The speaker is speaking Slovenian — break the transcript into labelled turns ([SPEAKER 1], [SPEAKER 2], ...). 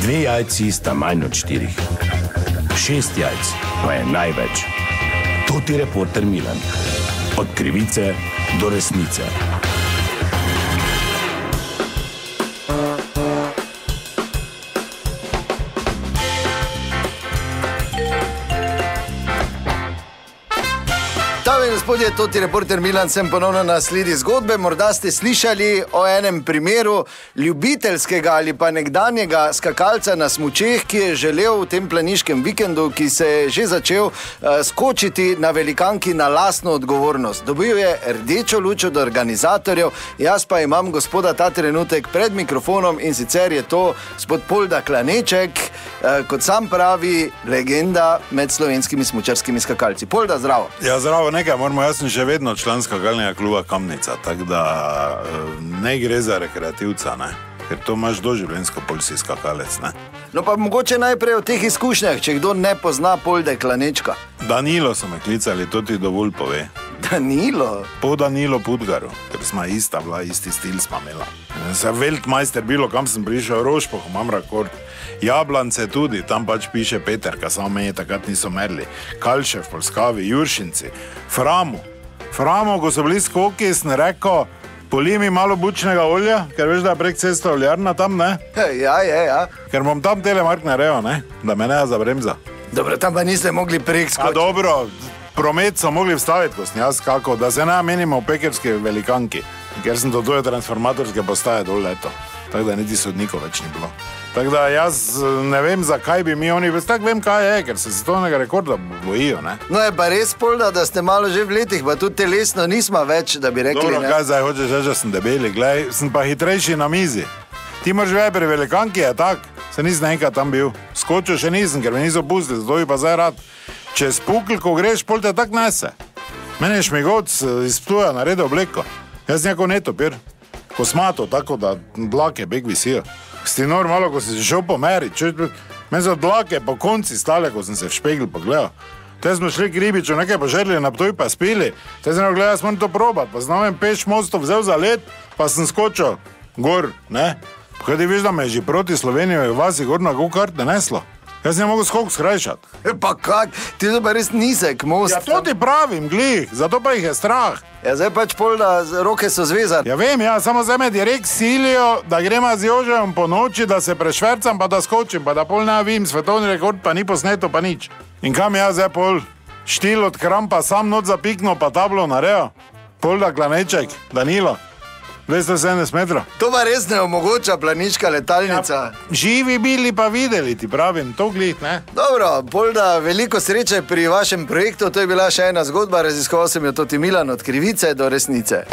[SPEAKER 1] Dve jajci sta manj od štirih, šest jajc pa je največ. To ti reporter Milan. Od krivice do resnice.
[SPEAKER 2] Dame in gospodje, to je reporter Milan, sem ponovno na sledi zgodbe. Morda ste slišali o enem primeru ljubiteljskega ali pa nekdanjega skakalca na smučeh, ki je želel v tem planiškem vikendu, ki se je že začel, uh, skočiti na velikanki na lastno odgovornost. Dobil je rdečo luč od organizatorjev, jaz pa imam gospoda ta trenutek pred mikrofonom in sicer je to gospod Polda Klaneček, uh, kot sam pravi, legenda med slovenskimi smučarskimi skakalci. Polda, zdravo.
[SPEAKER 3] Ja, zdravo, nekaj moramo, jaz sem še vedno član skakalnega kluba Kamnica, tako da eh, ne gre za rekreativca, ne? ker to imaš doživljenjsko polsi skakalec. Ne?
[SPEAKER 2] No, pa mogoče najprej o teh izkušnjah, če kdo ne pozna Polde Klanečka.
[SPEAKER 3] Danilo so me klicali, to ti dovolj pove.
[SPEAKER 2] Danilo.
[SPEAKER 3] Po Danilo Pudgaru, ker smo ista bila, isti stil smo imeli. Sem Weltmeister, bilo kam sem prišel, Rošpoh, imam rekord. Jablance tudi, tam pač piše Peter, ki samo meni takrat niso merili. Kalšev, Polskavi, Juršinci, Framu. Framu, ko so bili skoki, sem rekel, poli mi malo bučnega olja, ker veš, da je prek ceste oljarna tam, ne?
[SPEAKER 2] Ja, je, ja.
[SPEAKER 3] Ker bom tam telemark naredil, ne? Da me ne zabremza.
[SPEAKER 2] Dobro, tam pa niste mogli prek
[SPEAKER 3] A
[SPEAKER 2] skočiti.
[SPEAKER 3] dobro, promet so mogli vstaviti, ko sem jaz kako, da se ne menimo v pekerski velikanki, ker sem do tuje transformatorske postaje dol leto. Tako da niti sodnikov več ni bilo. Tako da jaz eh, ne vem, zakaj bi mi oni, tako vem, kaj je, ker se svetovnega rekorda bojijo. Ne?
[SPEAKER 2] No, je pa res polda, da ste malo že v letih, pa tudi telesno nismo več, da bi rekli.
[SPEAKER 3] Dobro,
[SPEAKER 2] ne.
[SPEAKER 3] kaj zdaj hočeš reči, da sem debeli, glej, sem pa hitrejši na mizi. Ti moraš več pri velikanki, je tako, se nisem enkrat tam bil. Skočil še nisem, ker me niso pustili, bi pa zdaj rad. Če spukl, ko greš, pol te tak nese. Mene je šmigoc eh, iz tuja naredil obleko. Jaz neko netopir, kosmato, tako da dlake beg visijo. Si normalno, ko si se šel pomeriti, meni so dlake po konci stale, ko sem se v špegel pogledal. Te smo šli k ribiču, nekaj požrli, na to pa spili. Te sem rekel, jaz moram to probati, pa znam peš mostov vzel za let, pa sem skočil gor, ne. Kaj ti veš, da me je že proti Sloveniji v vasi gor na go-kart ne neslo? Jaz sem mogel skok skrajšati.
[SPEAKER 2] E, Pa kak, ti so pa res nizek most.
[SPEAKER 3] Ja, to ti pravim, glih, zato pa jih je strah.
[SPEAKER 2] Ja, zdaj pač polda, z- roke so zvezane.
[SPEAKER 3] Ja, vem, ja, samo za me direkt silijo, da gremo z Jožem po noči, da se prešvercam, pa da skočim, pa da pol ne vim, svetovni rekord pa ni posneto, pa nič. In kam jaz zdaj pol? Štil od krampa, sam noč zapikno, pa tablo narejo. Pol da klaneček, Danilo, 270 metrov.
[SPEAKER 2] To pa res ne omogoča planiška letalnica.
[SPEAKER 3] Živi bili pa videli, ti pravim, to glih?
[SPEAKER 2] Dobro, polda, veliko sreče pri vašem projektu. To je bila še ena zgodba, raziskoval sem jo tudi Milan od krivice do resnice.